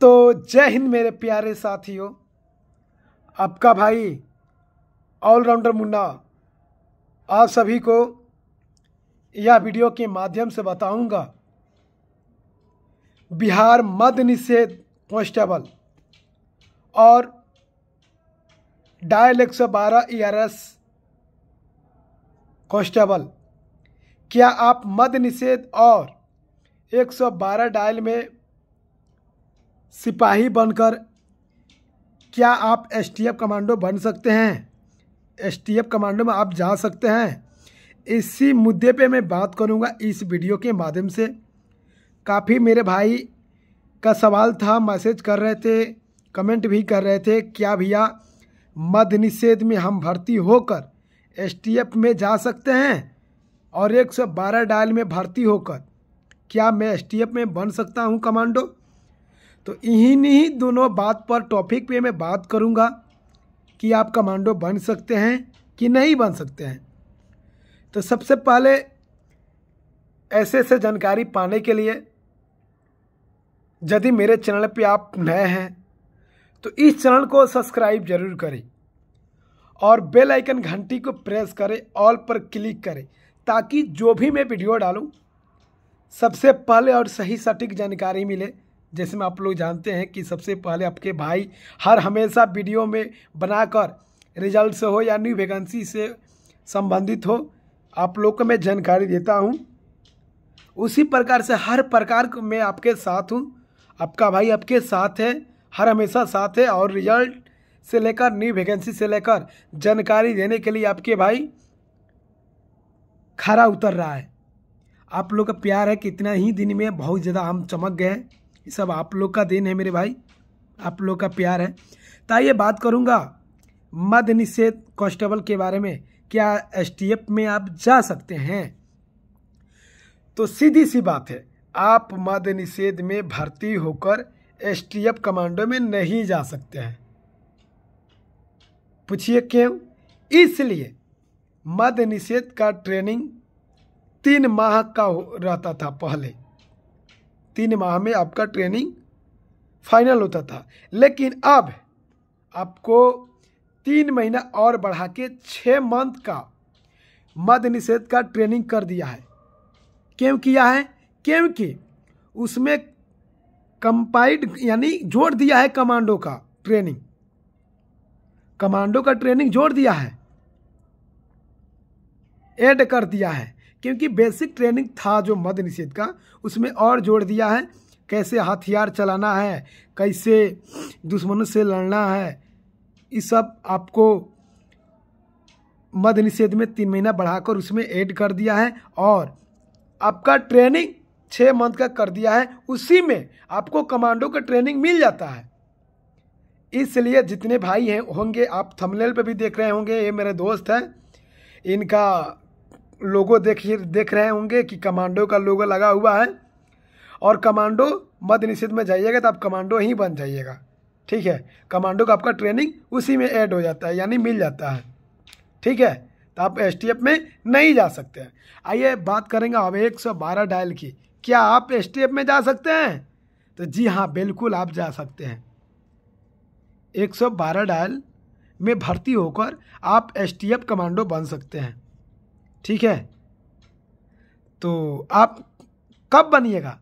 तो जय हिंद मेरे प्यारे साथियों। आपका भाई ऑलराउंडर मुन्ना, आप सभी को यह वीडियो के माध्यम से बताऊँगा। बिहार मद निषेध कांस्टेबल और डायल एक सौ बारह ई आर एस कांस्टेबल, क्या आप मद निषेध और 112 डायल में सिपाही बनकर क्या आप एसटीएफ कमांडो बन सकते हैं? एसटीएफ कमांडो में आप जा सकते हैं। इसी मुद्दे पे मैं बात करूँगा इस वीडियो के माध्यम से। काफ़ी मेरे भाई का सवाल था, मैसेज कर रहे थे, कमेंट भी कर रहे थे, क्या भैया मद निषेध में हम भर्ती होकर एसटीएफ में जा सकते हैं? और 112 डायल में भर्ती होकर क्या मैं एसटीएफ में बन सकता हूँ कमांडो? तो इन्हीं दोनों बात पर टॉपिक पे मैं बात करूँगा कि आप कमांडो बन सकते हैं कि नहीं बन सकते हैं। तो सबसे पहले ऐसे ऐसे जानकारी पाने के लिए यदि मेरे चैनल पे आप नए हैं तो इस चैनल को सब्सक्राइब ज़रूर करें और बेल आइकन घंटी को प्रेस करें, ऑल पर क्लिक करें, ताकि जो भी मैं वीडियो डालूं, सबसे पहले और सही सटीक जानकारी मिले। जैसे में आप लोग जानते हैं कि सबसे पहले आपके भाई हर हमेशा वीडियो में बनाकर रिज़ल्ट से हो या न्यू वैकेंसी से संबंधित हो, आप लोग को मैं जानकारी देता हूँ। उसी प्रकार से हर प्रकार मैं आपके साथ हूँ। आपका भाई आपके साथ है, हर हमेशा साथ है और रिज़ल्ट से लेकर न्यू वैकेंसी से लेकर जानकारी देने के लिए आपके भाई खरा उतर रहा है। आप लोग का प्यार है कितना ही दिन में बहुत ज़्यादा हम चमक गए ये सब आप लोग का दिन है मेरे भाई। आप लोग का प्यार है। तो आइए बात करूँगा मद निषेध कांस्टेबल के बारे में। क्या एसटीएफ में आप जा सकते हैं? तो सीधी सी बात है, आप मद निषेध में भर्ती होकर एसटीएफ कमांडो में नहीं जा सकते हैं। पूछिए क्यों? इसलिए मद निषेध का ट्रेनिंग तीन माह का रहता था पहले। तीन माह में आपका ट्रेनिंग फाइनल होता था। लेकिन अब आपको तीन महीना और बढ़ा के छः मंथ का मद निषेध का ट्रेनिंग कर दिया है। क्यों किया है? क्योंकि उसमें कंपाइड यानी जोड़ दिया है कमांडो का ट्रेनिंग। कमांडो का ट्रेनिंग जोड़ दिया है। ऐड कर दिया है। क्योंकि बेसिक ट्रेनिंग था जो मद निषेध का, उसमें और जोड़ दिया है। कैसे हथियार चलाना है, कैसे दुश्मनों से लड़ना है, ये सब आपको मद निषेध में तीन महीना बढ़ाकर उसमें ऐड कर दिया है और आपका ट्रेनिंग छः मंथ का कर दिया है, उसी में आपको कमांडो का ट्रेनिंग मिल जाता है। इसलिए जितने भाई हैं होंगे, आप थंबनेल पे भी देख रहे होंगे, ये मेरे दोस्त हैं, इनका लोगो देखिए देख रहे होंगे कि कमांडो का लोगो लगा हुआ है और कमांडो मद निषेध में जाइएगा तो आप कमांडो ही बन जाइएगा। ठीक है? कमांडो का आपका ट्रेनिंग उसी में ऐड हो जाता है, यानी मिल जाता है। ठीक है? तो आप एसटीएफ में नहीं जा सकते हैं। आइए बात करेंगे अब एक सौ बारह डायल की। क्या आप एसटीएफ में जा सकते हैं? तो जी हाँ बिल्कुल आप जा सकते हैं। 112 डायल में भर्ती होकर आप एसटीएफ कमांडो बन सकते हैं। ठीक है? तो आप कब बनिएगा?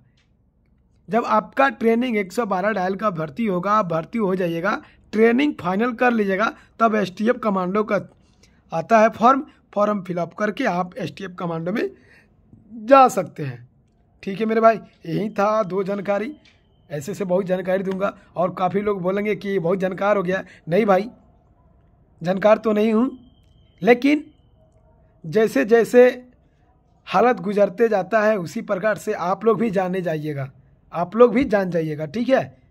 जब आपका ट्रेनिंग 112 डायल का भर्ती होगा, आप भर्ती हो जाइएगा ट्रेनिंग फाइनल कर लीजिएगा, तब एसटीएफ कमांडो का आता है फॉर्म फॉर्म फिलअप करके आप एसटीएफ कमांडो में जा सकते हैं। ठीक है मेरे भाई? यही था दो जानकारी। ऐसे से बहुत जानकारी दूँगा और काफ़ी लोग बोलेंगे कि बहुत जानकार हो गया। नहीं भाई, जानकार तो नहीं हूँ, लेकिन जैसे जैसे हालत गुजरते जाता है, उसी प्रकार से आप लोग भी जाने जाइएगा। आप लोग भी जान जाइएगा, ठीक है?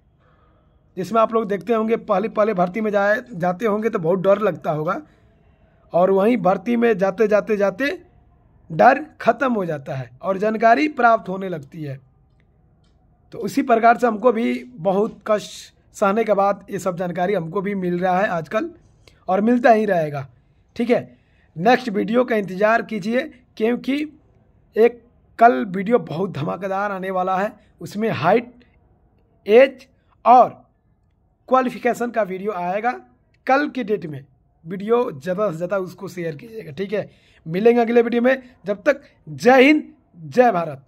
जिसमें आप लोग देखते होंगे, पहले पहले भर्ती में जाए, जाते होंगे तो बहुत डर लगता होगा। और वहीं भर्ती में जाते जाते जाते डर खत्म हो जाता है और जानकारी प्राप्त होने लगती है। तो उसी प्रकार से हमको भी बहुत कष्ट सहने के बाद ये सब जानकारी हमको भी मिल रहा है आजकल और मिलता ही रहेगा, ठीक है? नेक्स्ट वीडियो का इंतज़ार कीजिए, क्योंकि एक कल वीडियो बहुत धमाकेदार आने वाला है। उसमें हाइट एज और क्वालिफिकेशन का वीडियो आएगा। कल की डेट में वीडियो ज़्यादा से ज़्यादा उसको शेयर कीजिएगा, ठीक है? मिलेंगे अगले वीडियो में। जब तक जय हिंद, जय भारत।